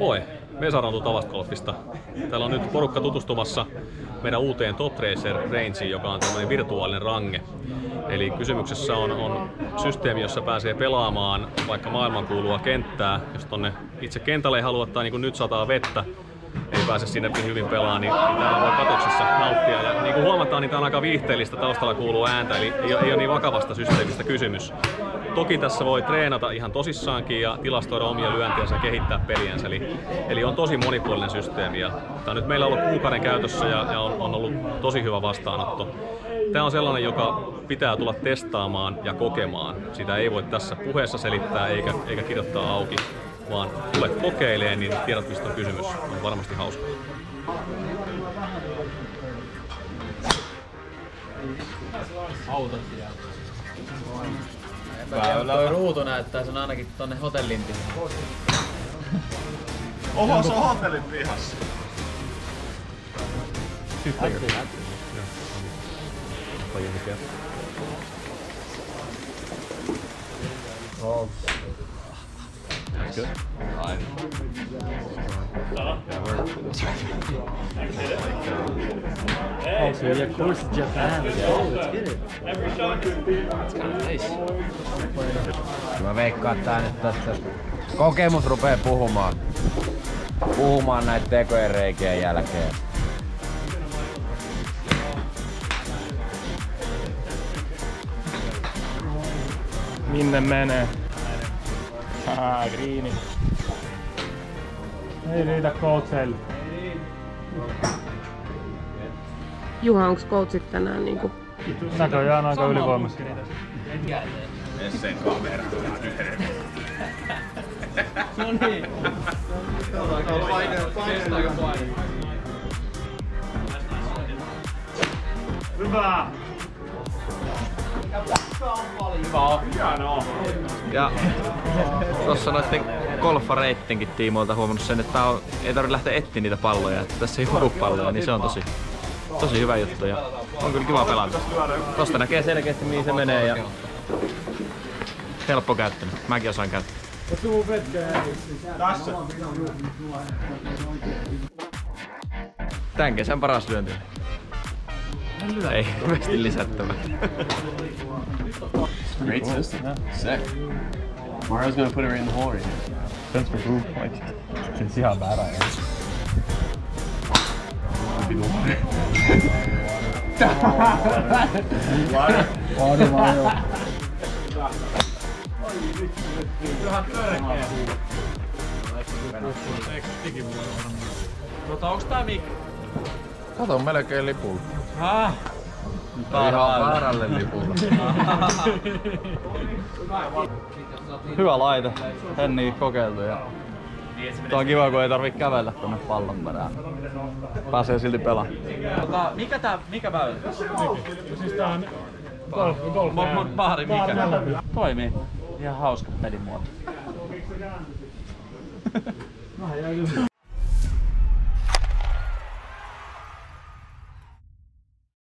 Moi, Vesa Rantu Tavastkolfista. Täällä on nyt porukka tutustumassa meidän uuteen Top Tracer Rangeen, joka on tämmöinen virtuaalinen range. Eli kysymyksessä on, on systeemi, jossa pääsee pelaamaan vaikka maailmankuulua kenttää. Jos tonne itse kentälle ei halua tai niin kuin nyt sataa vettä, pääse sinne hyvin pelaamaan, niin, niin täällä voi katoksessa nauttia. Ja niin kuin huomataan, niin tämä on aika viihteellistä, taustalla kuuluu ääntä, eli ei, ei ole niin vakavasta systeemistä kysymys. Toki tässä voi treenata ihan tosissaankin ja tilastoida omia lyöntiänsä ja kehittää peliänsä. Eli, eli on tosi monipuolinen systeemi. Ja tämä on nyt meillä ollut kuukauden käytössä ja, ja on, on ollut tosi hyvä vastaanotto. Tämä on sellainen, joka pitää tulla testaamaan ja kokemaan. Sitä ei voi tässä puheessa selittää eikä, eikä kirjoittaa auki, vaan tule kokeilemaan, niin tiedät mistä on kysymys. On varmasti hauska. autot siellä. Väylä. Toi ruutu näyttää sen ainakin tonne hotellin pihaan. Oho, se on hotellin pihassa. Oh, so yeah, of course Japan. Let's go, let's get it. Mä veikkaan, että tää nyt tässä kokemus rupee puhumaan. Puhumaan näitä tekojen reikien jälkeen. Minne menee? Haha, Greeni. Ei riitä coachille. Juha, onko coachit tänään niinku Näköjään aika ylivoimassa. Sen kamera. No niin. Hyvä! Ja tuossa noitten golfareittenkin tiimoilta huomannut sen, että on, ei tarvitse lähteä etsiä niitä palloja, että tässä ei huku palloja, niin se on tosi, tosi hyvä juttu ja on kyllä kiva pelata. Tosta näkee selkeästi mihin se menee ja helppo käyttänyt. Mäkin osaan käyttää. Tässä. Tän kesän paras lyönti. Ei hirveesti lisättävä. Great system. Sick. Mario's gonna put it right in the hole right here. Depends for who. Like, you can see how bad I am. Water Mario. Tota, onks tää mik? Kato melkein lipulla. Ah! Ihan väärälle lipulla. Hyvä laite. Henni kokeiltu ja Tää on kiva, kun ei tarvii kävellä tonne pallon perään. Pääsee silti pelaamaan. Tota, mikä tää, mikä väylä? Siis tää on golf, golf. Mo- baari mikä? Toimii. Ihan hauska pelimuoto.